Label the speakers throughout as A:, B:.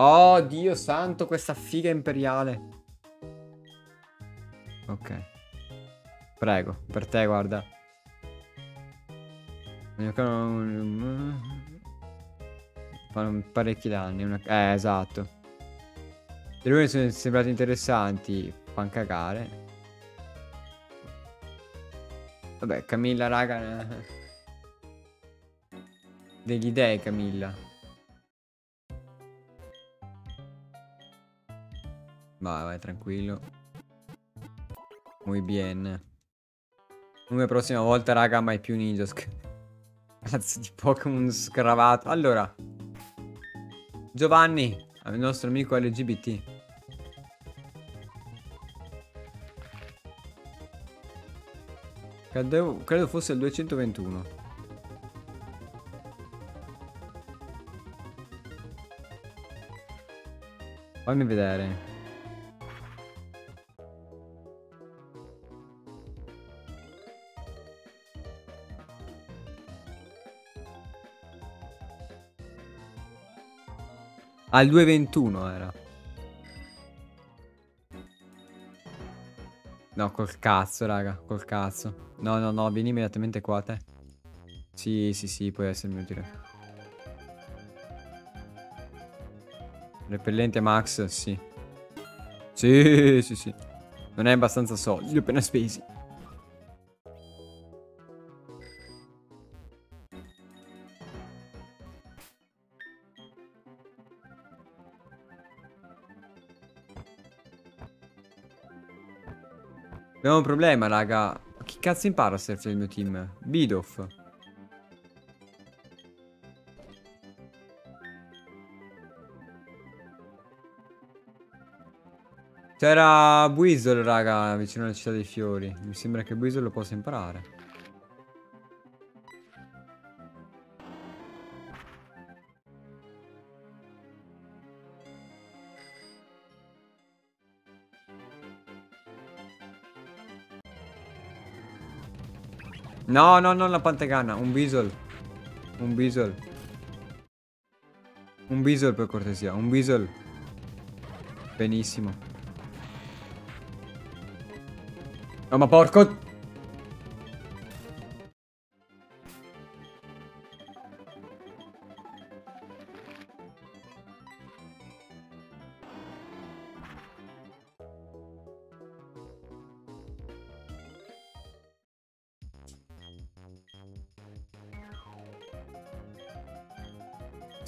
A: Oh, Dio santo, questa figa imperiale. Ok. Prego, per te, guarda. Fanno parecchi danni. Una... Eh, esatto. Le rune sono sembrate interessanti. Fan cagare. Vabbè, Camilla, raga. Degli dei, Camilla. Vai, vai, tranquillo. Muy bien. Come prossima volta, raga, mai più ninja. Cazzo di Pokémon scravato. Allora. Giovanni, il nostro amico LGBT. Credo, credo fosse il 221. Fammi vedere. Al 2.21 era. No, col cazzo, raga. Col cazzo. No, no, no, vieni immediatamente qua te. Sì, sì, sì, puoi essermi utile. Repellente Max, sì. Sì, sì, sì. Non è abbastanza soldi, li ho appena spesi. Abbiamo un problema, raga. Chi cazzo impara a surf il mio team? Bidoff. C'era Buizel, raga, vicino alla città dei fiori. Mi sembra che Buizel lo possa imparare. No, no, non la pantegana, un bisol. Un bisol. Un bisol per cortesia, un bisol. Benissimo. No, ma porco...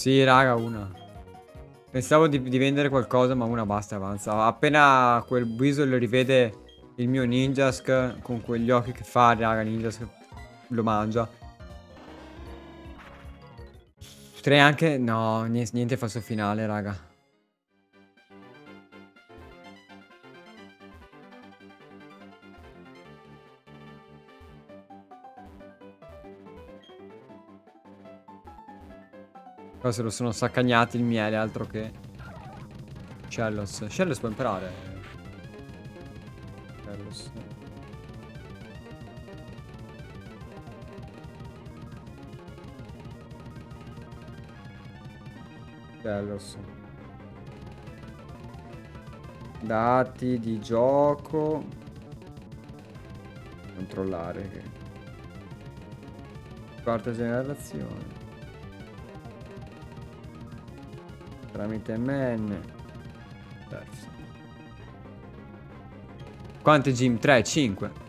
A: Sì, raga, una. Pensavo di, di, vendere qualcosa, ma una basta, avanza. Appena quel Weasel rivede il mio Ninjask con quegli occhi che fa, raga, Ninjask lo mangia. Potrei anche... No, niente, niente falso finale, raga. Qua se lo sono saccagnati il miele, altro che... Shellos. Shellos può imparare. Shellos. Shellos. Dati di gioco. Controllare. Quarta generazione. Tramite man. Terzo. Quante gym? 3, 5.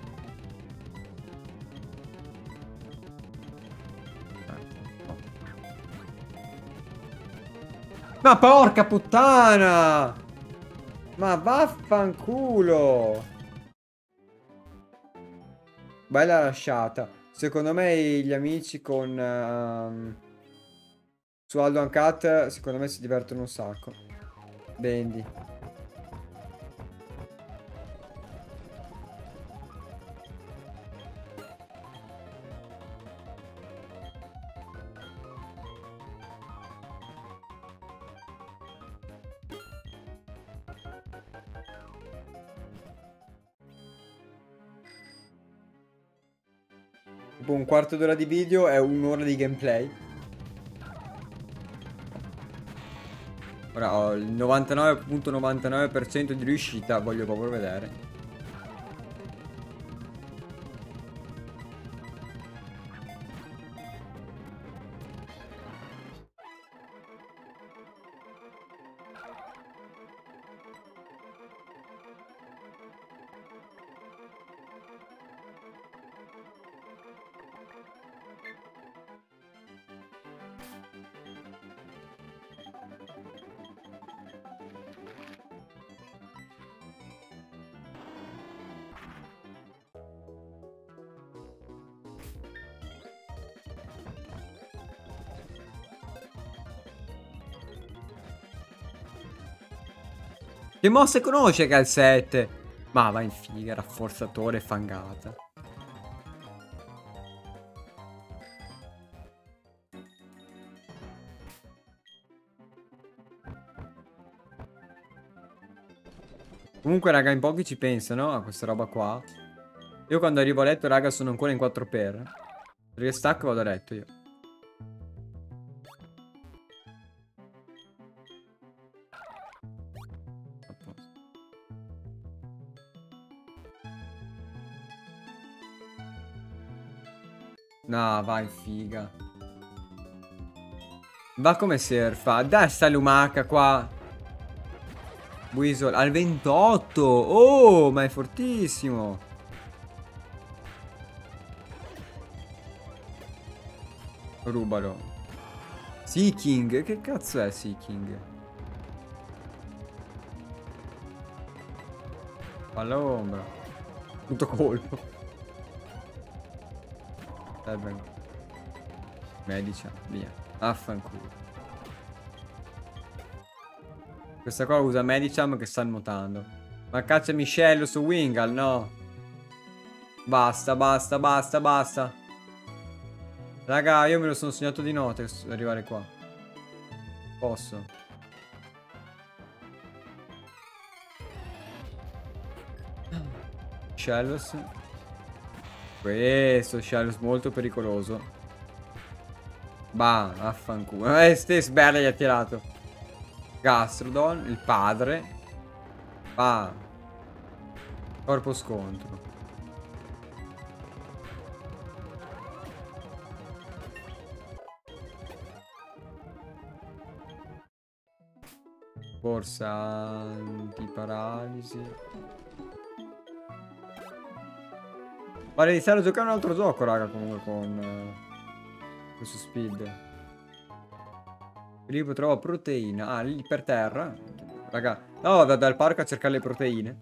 A: Ma porca puttana! Ma vaffanculo! Bella lasciata. Secondo me gli amici con... Uh, su Aldo Uncut secondo me si divertono un sacco. Bendi. Dopo un quarto d'ora di video è un'ora di gameplay. Ora ho il 99.99% ,99 di riuscita, voglio proprio vedere. Che mosse conosce che ha il 7? Ma va in figa, rafforzatore fangata. Comunque, raga, in pochi ci pensano a questa roba qua. Io quando arrivo a letto, raga, sono ancora in 4 per. Perché stacco vado a letto io. No, vai, figa. Va come surfa. Dai, sta lumaca qua. Weasel al 28. Oh, ma è fortissimo. Rubalo. Seeking. Che cazzo è Seeking? All'ombra. Tutto colpo. Serve Medica, via. Affanculo. Questa qua usa Medicam che sta nuotando. Ma caccia Michelle su Wingal, no. Basta, basta, basta, basta. Raga, io me lo sono segnato di notte arrivare qua. Posso. Shellos. Questo Shellos molto pericoloso. Bah, affanculo. Eh, ste sberle gli ha tirato. Gastrodon, il padre. Bah. Corpo scontro. Borsa antiparalisi. Vale iniziare a giocare un altro gioco, raga, comunque con uh, questo speed. Lì trovo proteina. Ah, lì per terra. Raga, no, vado dal parco a cercare le proteine.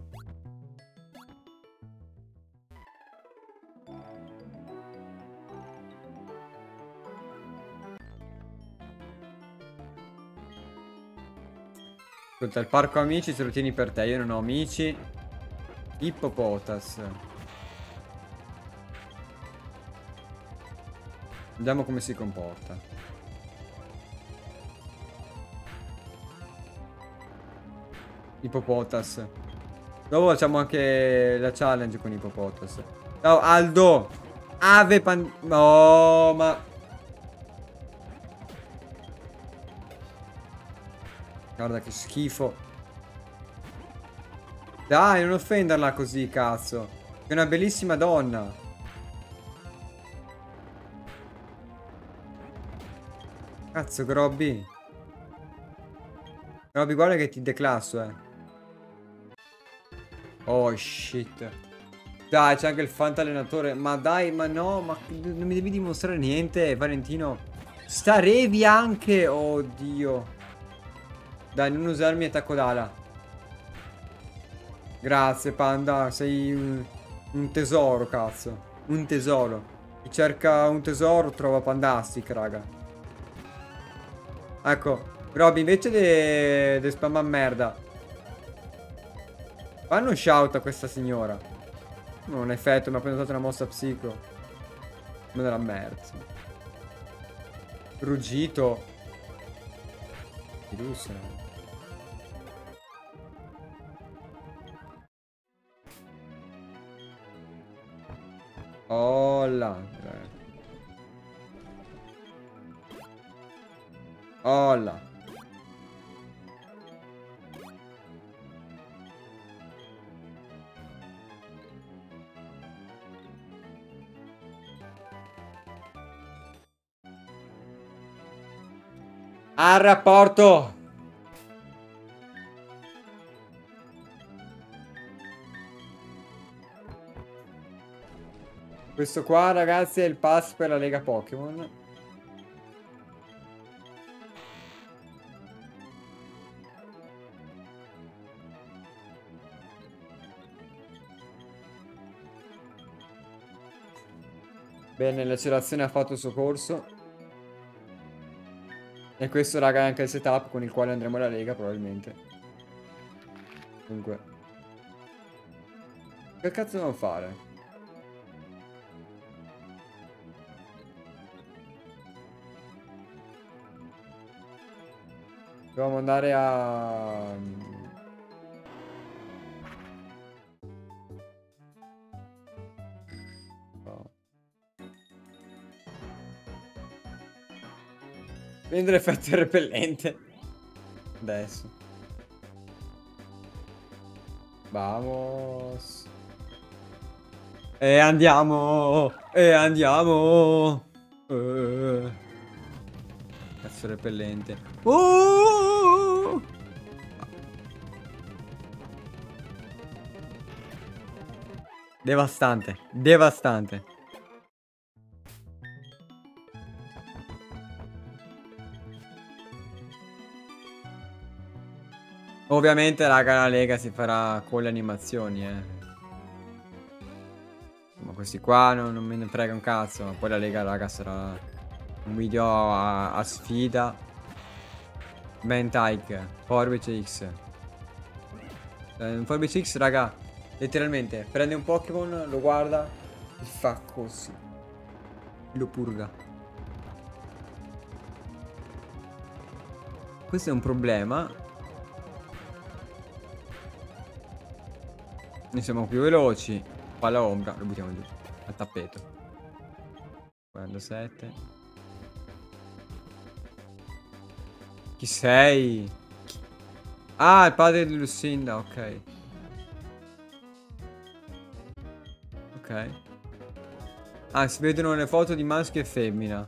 A: Ascolta, il parco amici se lo tieni per te. Io non ho amici. Ippopotas. Vediamo come si comporta. Ipopotas. Dopo facciamo anche la challenge con Ipopotas. Ciao Aldo! Ave pan... No, ma... Guarda che schifo. Dai, non offenderla così, cazzo. È una bellissima donna. Cazzo, Grobby. Grobby, guarda che ti declasso, eh. Oh, shit. Dai, c'è anche il fanta allenatore. Ma dai, ma no, ma non mi devi dimostrare niente, Valentino. Starevi anche. Oddio. Dai, non usarmi attacco d'ala. Grazie, panda. Sei un, un tesoro, cazzo. Un tesoro. Chi cerca un tesoro trova Pandastic, raga. Ecco, Rob, invece di de spammare merda. Fanno un shout a questa signora. Non effetto, mi ha prenotato una mossa psico. Come della merda. Ruggito. Fiducia. Oh Olla. Al rapporto. Questo qua ragazzi è il pass per la Lega Pokémon. Bene, l'accelerazione ha fatto il suo corso. E questo, raga, è anche il setup con il quale andremo alla Lega, probabilmente. Dunque. Che cazzo devo fare? Dobbiamo andare a... Prendere effetto repellente. Adesso. Vamos. E andiamo. E andiamo. Uh. Cazzo repellente. Uh. Devastante. Devastante. Ovviamente, raga, la lega si farà con le animazioni, eh. Ma questi qua non, non me ne frega un cazzo. Ma poi la lega, raga, sarà un video a, a sfida. Ben Tyke, Forbice X. Eh, Forbice X, raga, letteralmente prende un Pokémon, lo guarda e fa così. Lo purga. Questo è un problema Noi siamo più veloci. Palla ombra, lo buttiamo giù. Al tappeto. 47. Chi sei? Ah, il padre di Lucinda, ok. Ok. Ah, si vedono le foto di maschio e femmina.